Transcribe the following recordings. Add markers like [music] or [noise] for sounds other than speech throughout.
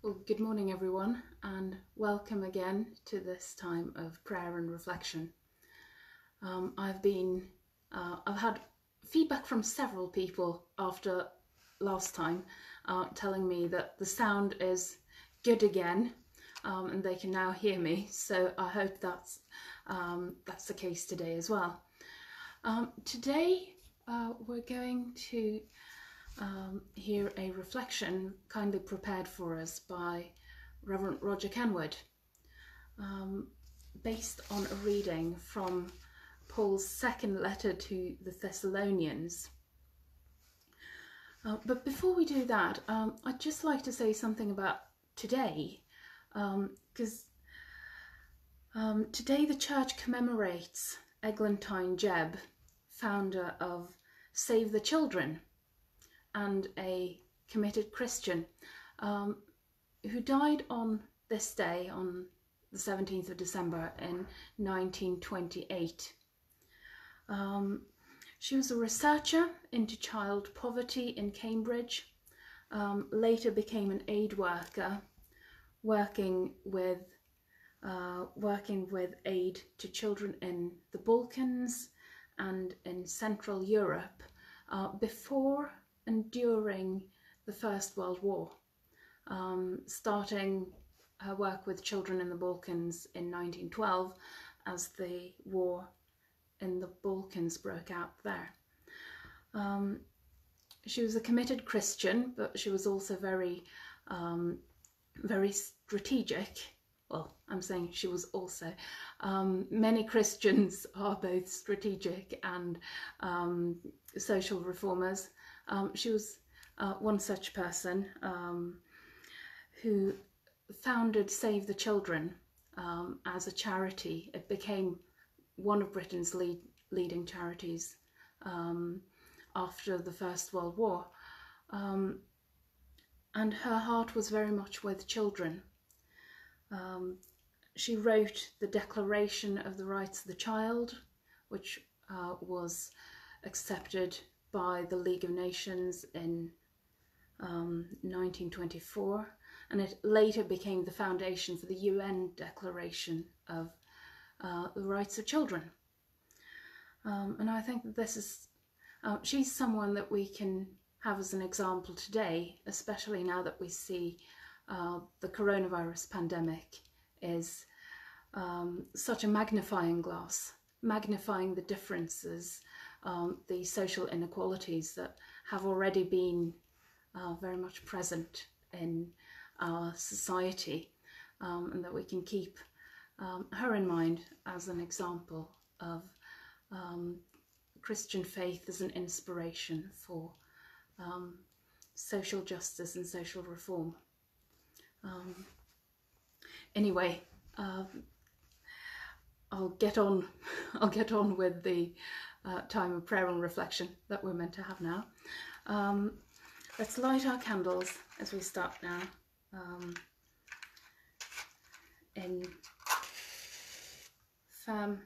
Well, good morning, everyone, and welcome again to this time of prayer and reflection. Um, I've been, uh, I've had feedback from several people after last time uh, telling me that the sound is good again um, and they can now hear me. So I hope that's um, that's the case today as well. Um, today uh, we're going to um, hear a reflection kindly prepared for us by Reverend Roger Kenwood, um, based on a reading from Paul's second letter to the Thessalonians. Uh, but before we do that, um, I'd just like to say something about today, because um, um, today the church commemorates Eglantine Jebb, founder of Save the Children and a committed Christian um, who died on this day, on the 17th of December in 1928. Um, she was a researcher into child poverty in Cambridge, um, later became an aid worker, working with uh, working with aid to children in the Balkans and in Central Europe uh, before and during the First World War, um, starting her work with children in the Balkans in 1912 as the war in the Balkans broke out there. Um, she was a committed Christian, but she was also very, um, very strategic. Well, I'm saying she was also. Um, many Christians [laughs] are both strategic and um, social reformers. Um, she was uh, one such person um, who founded Save the Children um, as a charity. It became one of Britain's lead, leading charities um, after the First World War. Um, and her heart was very much with children. Um, she wrote the Declaration of the Rights of the Child, which uh, was accepted by the League of Nations in um, 1924 and it later became the foundation for the UN Declaration of uh, the Rights of Children. Um, and I think this is, uh, she's someone that we can have as an example today, especially now that we see uh, the coronavirus pandemic is um, such a magnifying glass, magnifying the differences um, the social inequalities that have already been uh, very much present in our society um, and that we can keep um, her in mind as an example of um, Christian faith as an inspiration for um, social justice and social reform. Um, anyway, uh, I'll get on. [laughs] I'll get on with the uh, time of prayer and reflection that we're meant to have now. Um, let's light our candles as we start now um, in firm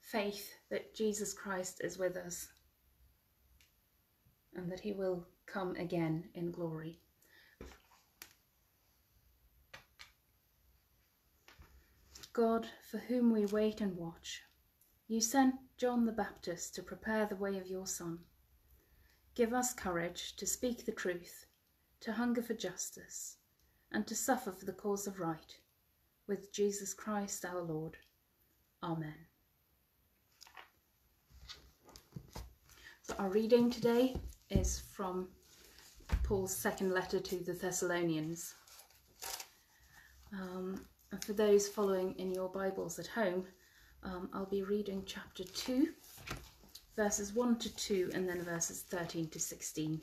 faith that Jesus Christ is with us and that he will come again in glory. God, for whom we wait and watch, you sent John the Baptist to prepare the way of your Son. Give us courage to speak the truth, to hunger for justice, and to suffer for the cause of right, with Jesus Christ our Lord. Amen. So our reading today is from Paul's second letter to the Thessalonians. Um, and for those following in your Bibles at home, um, I'll be reading chapter 2, verses 1 to 2, and then verses 13 to 16.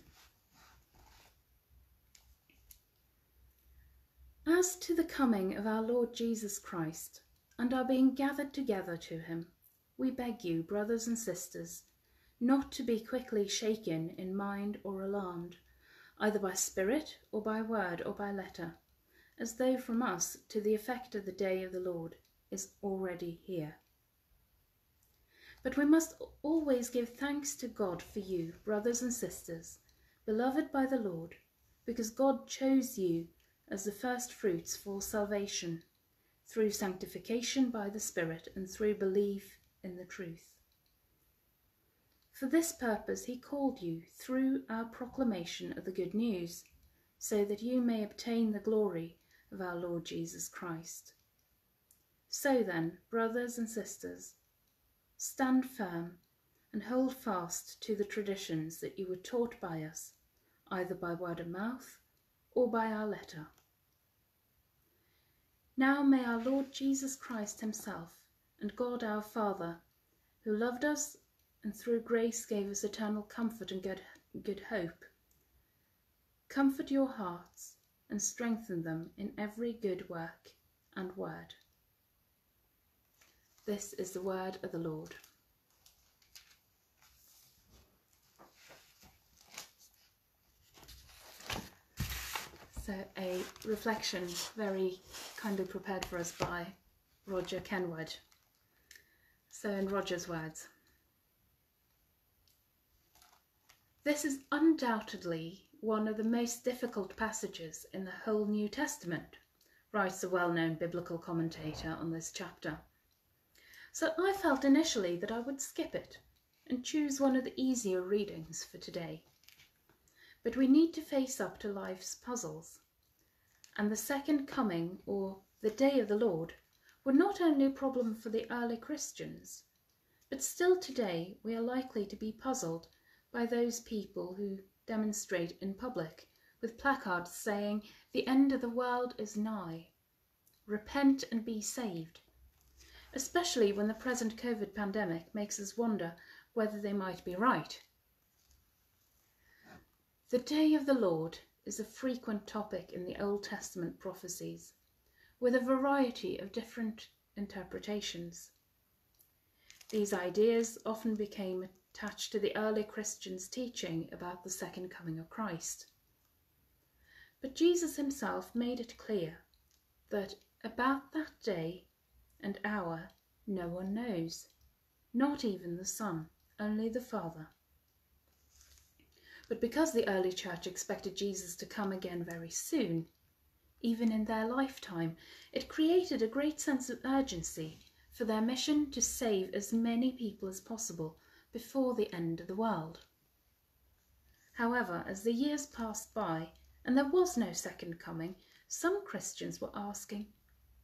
As to the coming of our Lord Jesus Christ and our being gathered together to him, we beg you, brothers and sisters, not to be quickly shaken in mind or alarmed, either by spirit or by word or by letter, as though from us to the effect of the day of the Lord is already here. But we must always give thanks to God for you, brothers and sisters, beloved by the Lord, because God chose you as the first fruits for salvation, through sanctification by the Spirit and through belief in the truth. For this purpose he called you through our proclamation of the good news, so that you may obtain the glory of our Lord Jesus Christ. So then, brothers and sisters, stand firm and hold fast to the traditions that you were taught by us, either by word of mouth or by our letter. Now may our Lord Jesus Christ Himself and God our Father, who loved us and through grace gave us eternal comfort and good, good hope, comfort your hearts and strengthen them in every good work and word. This is the word of the Lord. So, a reflection very kindly prepared for us by Roger Kenwood. So, in Roger's words, this is undoubtedly one of the most difficult passages in the whole New Testament, writes a well known biblical commentator on this chapter. So, I felt initially that I would skip it and choose one of the easier readings for today. But we need to face up to life's puzzles. And the second coming, or the day of the Lord, were not only a problem for the early Christians, but still today we are likely to be puzzled by those people who demonstrate in public with placards saying, The end of the world is nigh. Repent and be saved. Especially when the present COVID pandemic makes us wonder whether they might be right. The day of the Lord is a frequent topic in the Old Testament prophecies, with a variety of different interpretations. These ideas often became attached to the early Christians' teaching about the second coming of Christ. But Jesus himself made it clear that about that day and hour no one knows, not even the Son, only the Father. But because the early church expected Jesus to come again very soon, even in their lifetime, it created a great sense of urgency for their mission to save as many people as possible before the end of the world. However, as the years passed by and there was no second coming, some Christians were asking,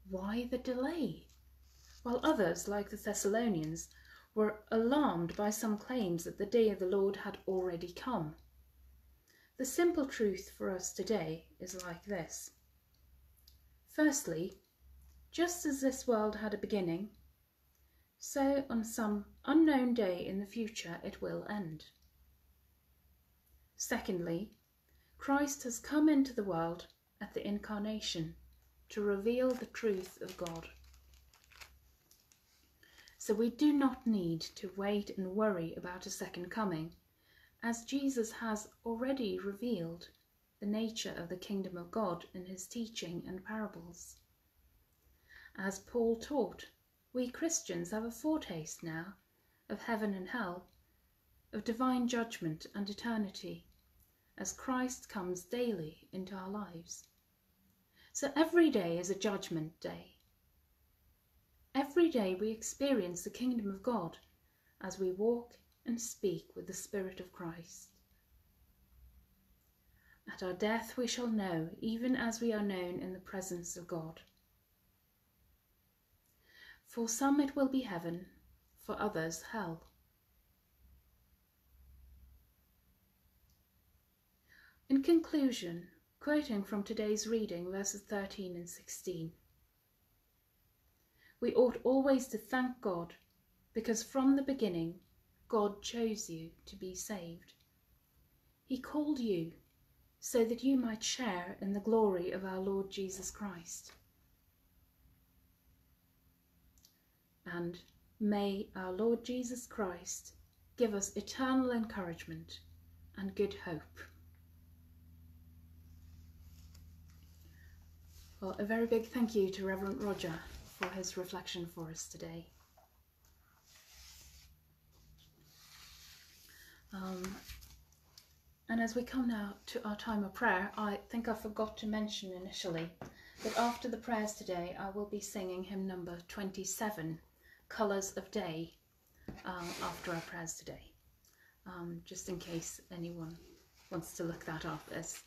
why the delay? While others, like the Thessalonians, were alarmed by some claims that the day of the Lord had already come. The simple truth for us today is like this. Firstly, just as this world had a beginning, so on some unknown day in the future it will end. Secondly, Christ has come into the world at the incarnation to reveal the truth of God. So we do not need to wait and worry about a second coming as Jesus has already revealed the nature of the kingdom of God in his teaching and parables. As Paul taught, we Christians have a foretaste now of heaven and hell, of divine judgment and eternity, as Christ comes daily into our lives. So every day is a judgment day. Every day we experience the kingdom of God as we walk and speak with the Spirit of Christ. At our death we shall know, even as we are known in the presence of God. For some it will be heaven, for others hell. In conclusion, quoting from today's reading, verses 13 and 16, we ought always to thank God because from the beginning God chose you to be saved. He called you so that you might share in the glory of our Lord Jesus Christ. And may our Lord Jesus Christ give us eternal encouragement and good hope. Well, a very big thank you to Reverend Roger for his reflection for us today. Um, and as we come now to our time of prayer, I think I forgot to mention initially that after the prayers today, I will be singing hymn number 27, Colours of Day, um, after our prayers today, um, just in case anyone wants to look that up as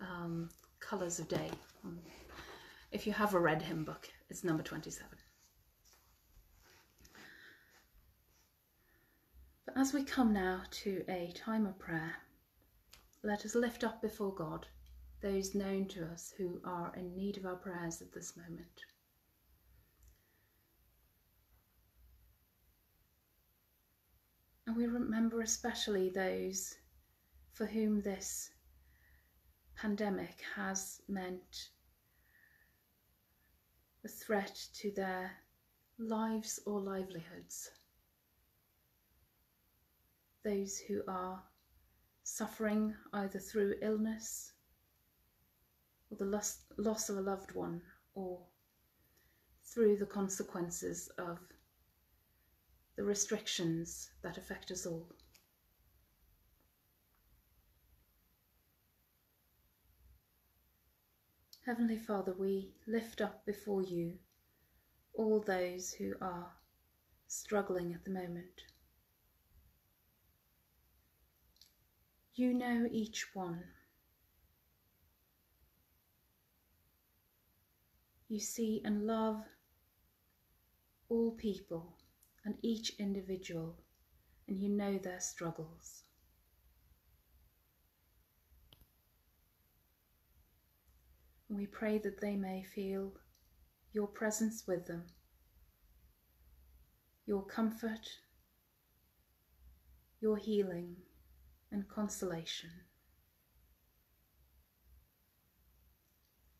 um, Colours of Day. If you have a red hymn book, it's number 27. But as we come now to a time of prayer, let us lift up before God those known to us who are in need of our prayers at this moment. And we remember especially those for whom this pandemic has meant threat to their lives or livelihoods. Those who are suffering either through illness or the loss, loss of a loved one or through the consequences of the restrictions that affect us all. Heavenly Father, we lift up before you all those who are struggling at the moment. You know each one. You see and love all people and each individual, and you know their struggles. And we pray that they may feel your presence with them, your comfort, your healing and consolation.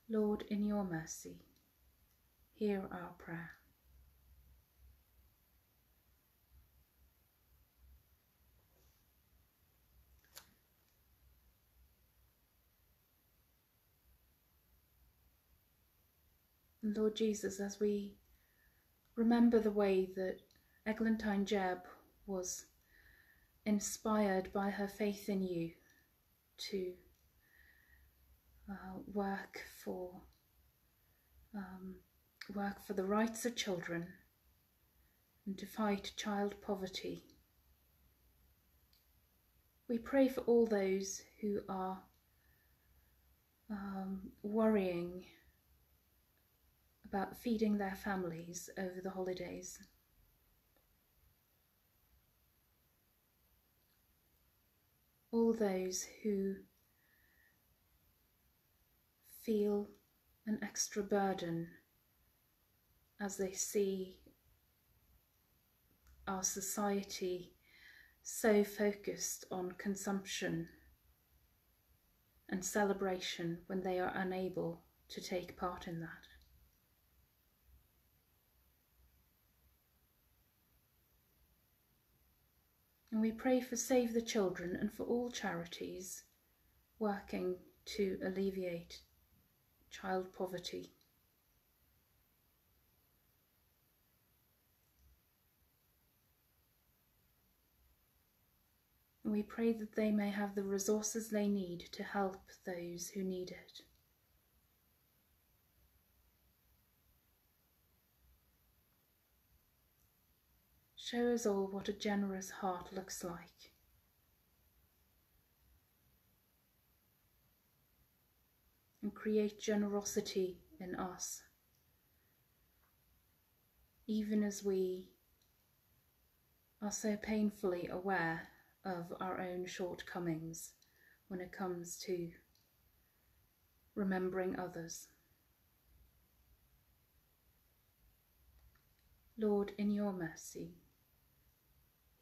Lord, in your mercy, hear our prayer. And Lord Jesus, as we remember the way that Eglantine Jebb was inspired by her faith in you to uh, work for um, work for the rights of children and to fight child poverty. We pray for all those who are um, worrying about feeding their families over the holidays. All those who feel an extra burden as they see our society so focused on consumption and celebration when they are unable to take part in that. And we pray for Save the Children and for all charities working to alleviate child poverty. And we pray that they may have the resources they need to help those who need it. Show us all what a generous heart looks like. And create generosity in us, even as we are so painfully aware of our own shortcomings when it comes to remembering others. Lord, in your mercy,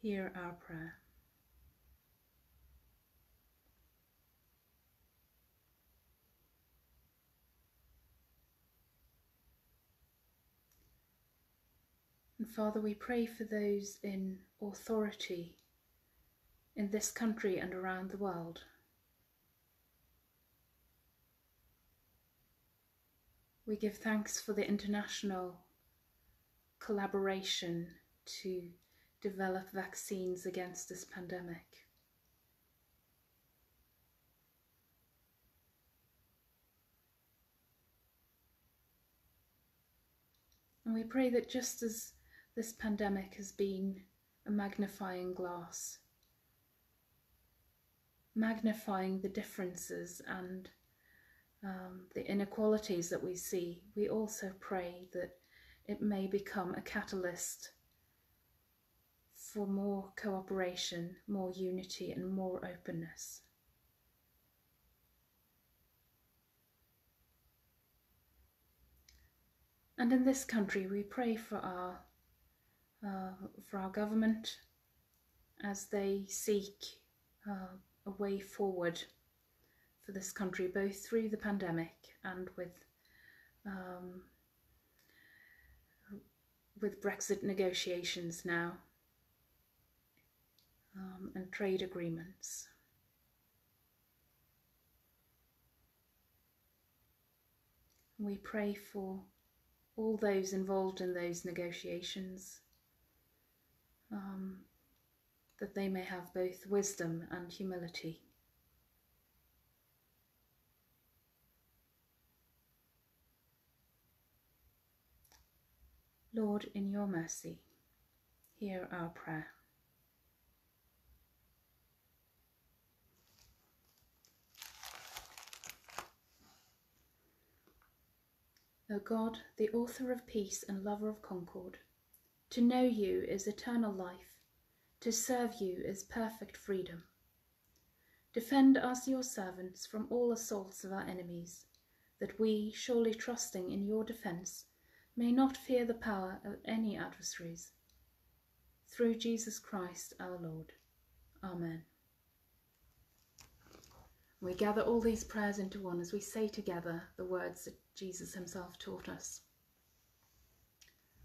hear our prayer. And Father, we pray for those in authority in this country and around the world. We give thanks for the international collaboration to develop vaccines against this pandemic. And we pray that just as this pandemic has been a magnifying glass, magnifying the differences and um, the inequalities that we see, we also pray that it may become a catalyst for more cooperation, more unity, and more openness. And in this country, we pray for our uh, for our government as they seek uh, a way forward for this country, both through the pandemic and with um, with Brexit negotiations now um, and trade agreements. We pray for all those involved in those negotiations um, that they may have both wisdom and humility. Lord, in your mercy, hear our prayer. O God, the author of peace and lover of concord, to know you is eternal life, to serve you is perfect freedom. Defend us, your servants, from all assaults of our enemies, that we, surely trusting in your defence, may not fear the power of any adversaries. Through Jesus Christ our Lord. Amen. We gather all these prayers into one as we say together the words that Jesus himself taught us.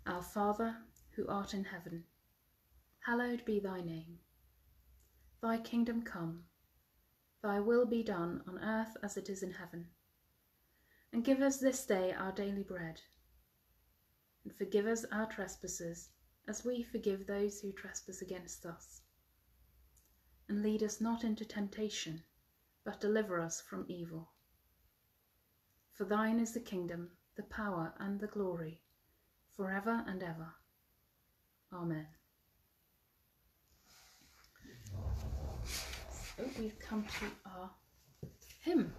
Our Father, who art in heaven, hallowed be thy name. Thy kingdom come, thy will be done on earth as it is in heaven. And give us this day our daily bread. And forgive us our trespasses, as we forgive those who trespass against us. And lead us not into temptation, but deliver us from evil. For thine is the kingdom, the power, and the glory, for ever and ever. Amen. So we've come to our hymn.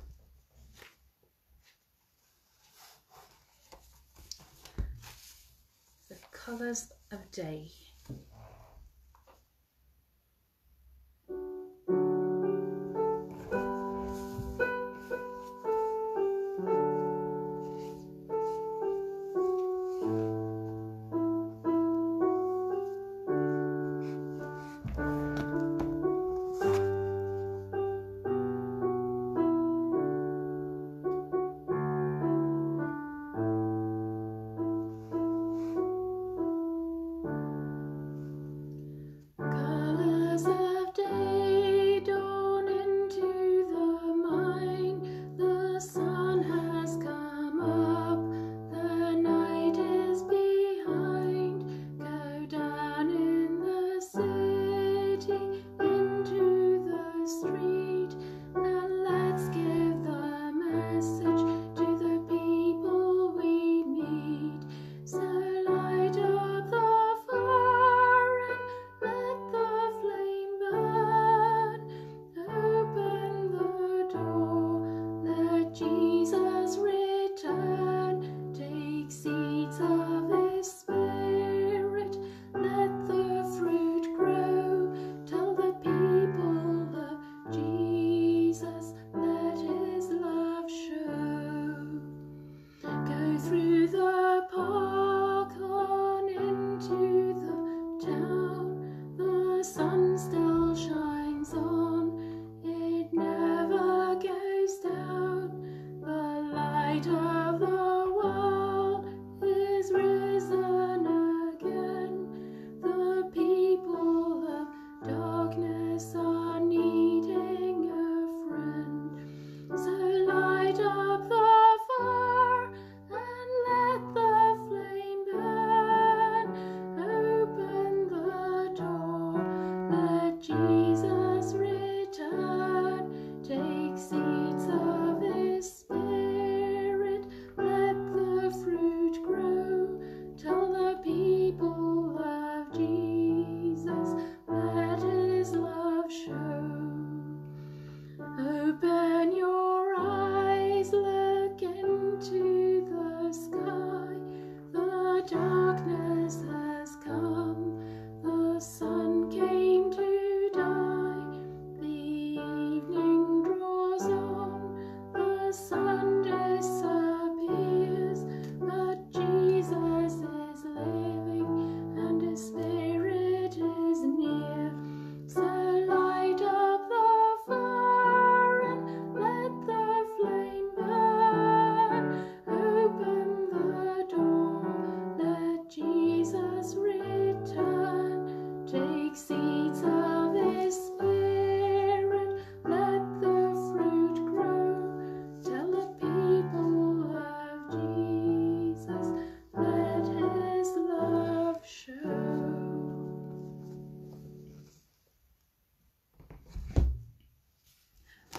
The Colours of Day.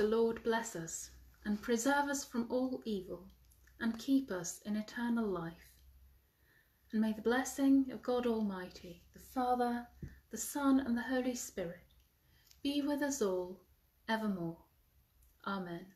Lord bless us and preserve us from all evil and keep us in eternal life. And may the blessing of God Almighty, the Father, the Son, and the Holy Spirit be with us all evermore. Amen.